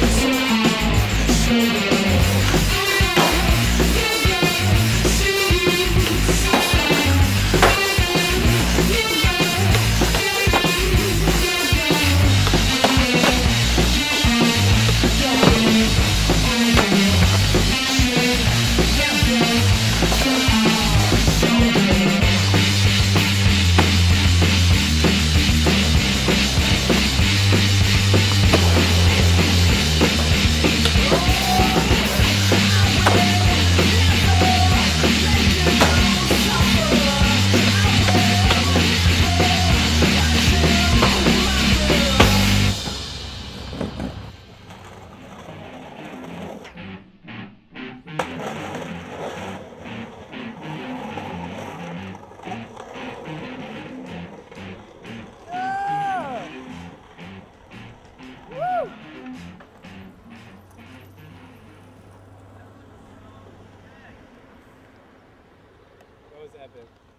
Peace. epic.